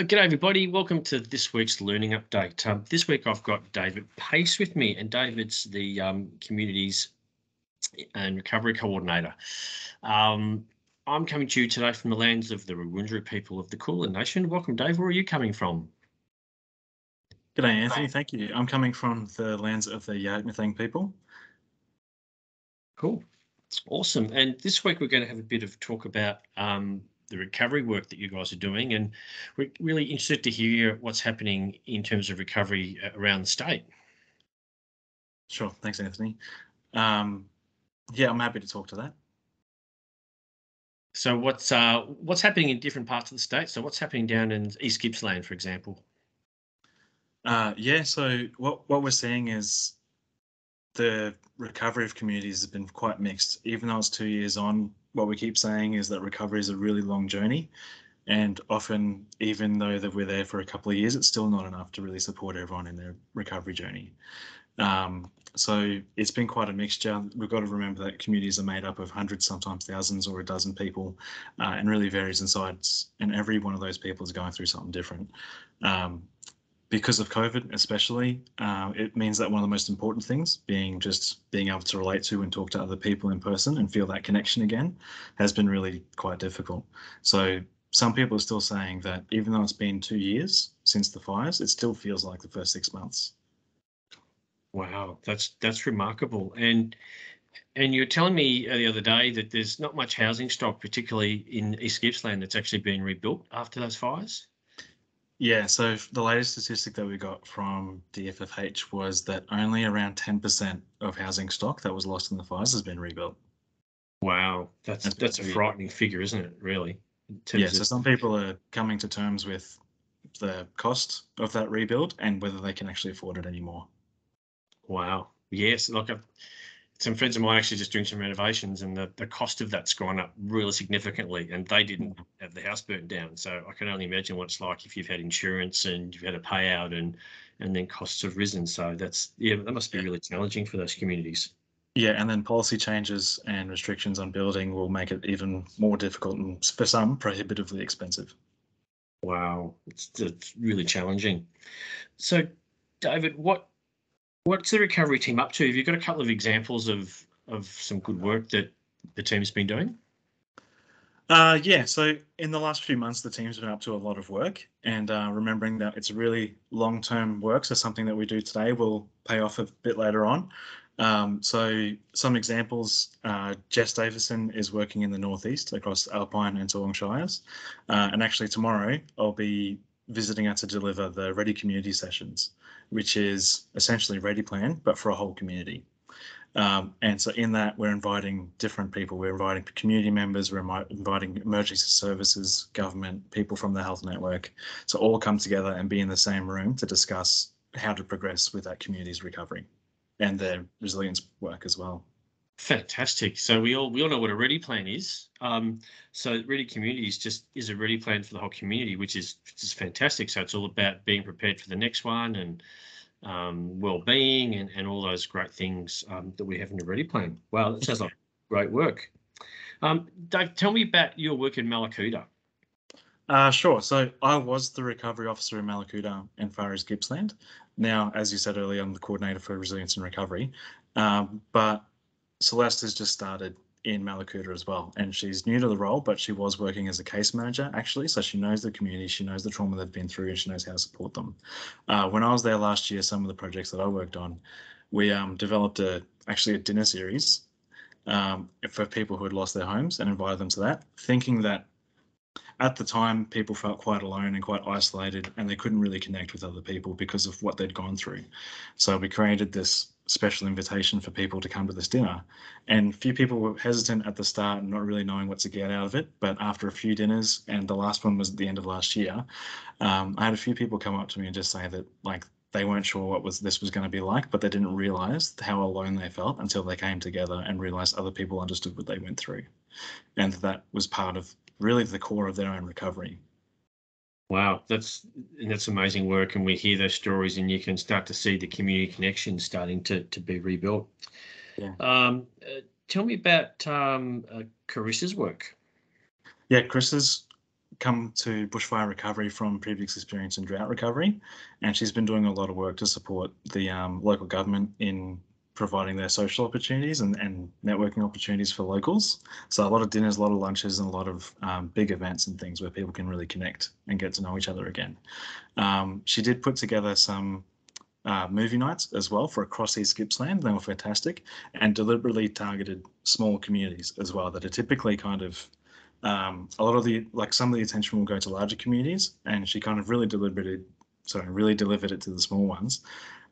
Uh, G'day everybody, welcome to this week's learning update. Um, this week I've got David Pace with me and David's the um, Communities and Recovery Coordinator. Um, I'm coming to you today from the lands of the Wurundjeri people of the Kulin Nation. Welcome Dave, where are you coming from? G'day Anthony, thank you. I'm coming from the lands of the Yagnathang people. Cool, awesome. And this week we're going to have a bit of talk about um, the recovery work that you guys are doing, and we're really interested to hear what's happening in terms of recovery uh, around the state. Sure, thanks Anthony. Um, yeah, I'm happy to talk to that. So what's uh, what's happening in different parts of the state? So what's happening down in East Gippsland, for example? Uh, yeah, so what what we're seeing is the recovery of communities has been quite mixed. Even though it's two years on, what we keep saying is that recovery is a really long journey. And often, even though that we're there for a couple of years, it's still not enough to really support everyone in their recovery journey. Um, so it's been quite a mixture. We've got to remember that communities are made up of hundreds, sometimes thousands or a dozen people, uh, and really varies in size. And every one of those people is going through something different. Um, because of COVID, especially, uh, it means that one of the most important things, being just being able to relate to and talk to other people in person and feel that connection again, has been really quite difficult. So some people are still saying that even though it's been two years since the fires, it still feels like the first six months. Wow, that's that's remarkable. And and you're telling me the other day that there's not much housing stock, particularly in East Gippsland, that's actually been rebuilt after those fires. Yeah, so the latest statistic that we got from DFFH was that only around 10% of housing stock that was lost in the fires has been rebuilt. Wow, that's that's, that's a frightening figure, isn't it? Really. Yeah, so some people are coming to terms with the cost of that rebuild and whether they can actually afford it anymore. Wow. Yes, look, I've, some friends of mine actually just doing some renovations and the, the cost of that's gone up really significantly and they didn't have the house burnt down. So I can only imagine what it's like if you've had insurance and you've had a payout and and then costs have risen. So that's yeah, that must be really challenging for those communities. Yeah, and then policy changes and restrictions on building will make it even more difficult and for some prohibitively expensive. Wow, it's, it's really challenging. So, David, what What's the recovery team up to? Have you got a couple of examples of of some good work that the team's been doing? Uh, yeah, so in the last few months, the team's been up to a lot of work and uh, remembering that it's really long term work. So, something that we do today will pay off a bit later on. Um, so, some examples uh, Jess Davison is working in the Northeast across Alpine and Towong Shires. Uh, and actually, tomorrow I'll be visiting her to deliver the Ready Community Sessions, which is essentially RediPlan, but for a whole community. Um, and so in that, we're inviting different people. We're inviting community members, we're inviting emergency services, government, people from the health network to all come together and be in the same room to discuss how to progress with that community's recovery and their resilience work as well. Fantastic. So we all we all know what a RediPlan is. Um, so ready communities just is a RediPlan for the whole community, which is just fantastic. So it's all about being prepared for the next one and um, well-being and, and all those great things um, that we have in the RediPlan. Wow, that sounds like great work. Um, Dave, tell me about your work in Mallacoota. Uh, sure. So I was the recovery officer in Mallacoota and Far East Gippsland. Now, as you said earlier, I'm the coordinator for resilience and recovery. Um, but Celeste has just started in Mallacoota as well, and she's new to the role, but she was working as a case manager actually, so she knows the community, she knows the trauma they've been through, and she knows how to support them. Uh, when I was there last year, some of the projects that I worked on, we um, developed a actually a dinner series um, for people who had lost their homes and invited them to that, thinking that at the time people felt quite alone and quite isolated and they couldn't really connect with other people because of what they'd gone through. So we created this special invitation for people to come to this dinner. And a few people were hesitant at the start not really knowing what to get out of it. But after a few dinners, and the last one was at the end of last year, um, I had a few people come up to me and just say that like they weren't sure what was this was going to be like, but they didn't realize how alone they felt until they came together and realized other people understood what they went through. And that was part of really the core of their own recovery. Wow, that's that's amazing work, and we hear those stories, and you can start to see the community connections starting to to be rebuilt. Yeah. Um, uh, tell me about um, uh, Carissa's work. Yeah, Chris has come to bushfire recovery from previous experience in drought recovery, and she's been doing a lot of work to support the um, local government in providing their social opportunities and, and networking opportunities for locals. So a lot of dinners, a lot of lunches, and a lot of um, big events and things where people can really connect and get to know each other again. Um, she did put together some uh, movie nights as well for across East Gippsland. They were fantastic and deliberately targeted small communities as well that are typically kind of um, a lot of the like some of the attention will go to larger communities, and she kind of really deliberately, sorry, really delivered it to the small ones.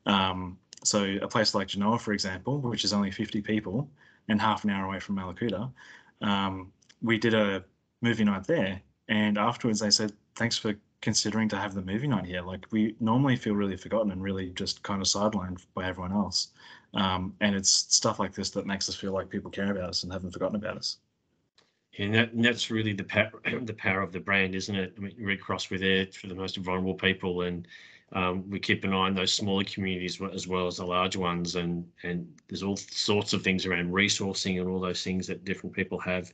Um, so a place like Genoa, for example, which is only 50 people and half an hour away from Mallacoota, um, we did a movie night there, and afterwards they said, "Thanks for considering to have the movie night here. Like we normally feel really forgotten and really just kind of sidelined by everyone else. Um, and it's stuff like this that makes us feel like people care about us and haven't forgotten about us. And, that, and that's really the power, the power of the brand, isn't it? I mean, Red Cross, we're there for the most vulnerable people, and um, we keep an eye on those smaller communities as well as the large ones. And and there's all sorts of things around resourcing and all those things that different people have.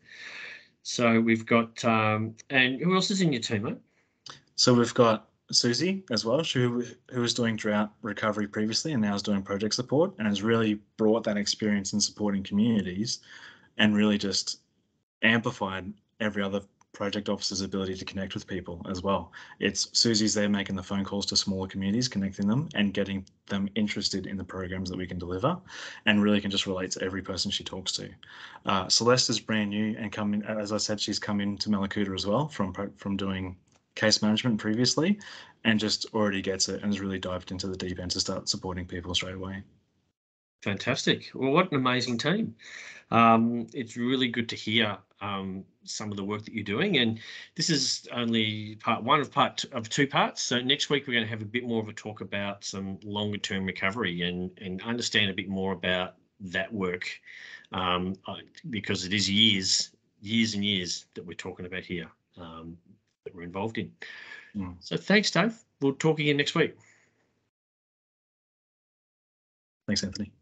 So we've got, um, and who else is in your team, mate? So we've got Susie as well, who who was doing drought recovery previously and now is doing project support and has really brought that experience in supporting communities and really just amplified every other project officer's ability to connect with people as well. It's Susie's there making the phone calls to smaller communities, connecting them and getting them interested in the programs that we can deliver and really can just relate to every person she talks to. Uh, Celeste is brand new and coming, as I said, she's come into Mallacoota as well from, from doing case management previously and just already gets it and has really dived into the deep end to start supporting people straight away. Fantastic. Well, what an amazing team. Um, it's really good to hear um, some of the work that you're doing. And this is only part one of part of two parts. So next week, we're going to have a bit more of a talk about some longer term recovery and, and understand a bit more about that work um, because it is years, years and years that we're talking about here. Um, that we're involved in. Mm. So thanks, Dave. We'll talk again next week. Thanks, Anthony.